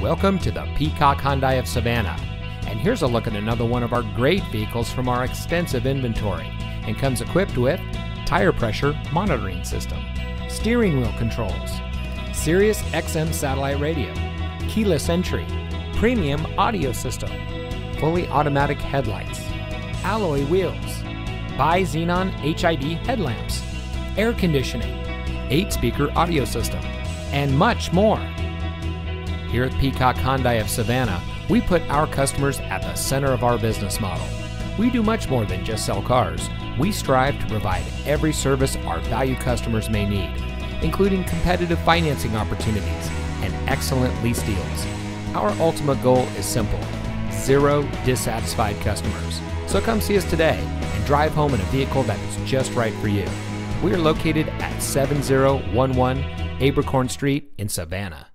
Welcome to the Peacock Hyundai of Savannah. And here's a look at another one of our great vehicles from our extensive inventory and comes equipped with tire pressure monitoring system, steering wheel controls, Sirius XM satellite radio, keyless entry, premium audio system, fully automatic headlights, alloy wheels, bi-xenon HID headlamps, air conditioning, 8-speaker audio system, and much more. Here at Peacock Hyundai of Savannah, we put our customers at the center of our business model. We do much more than just sell cars. We strive to provide every service our valued customers may need, including competitive financing opportunities and excellent lease deals. Our ultimate goal is simple zero dissatisfied customers. So come see us today and drive home in a vehicle that is just right for you. We are located at 7011 Abercorn Street in Savannah.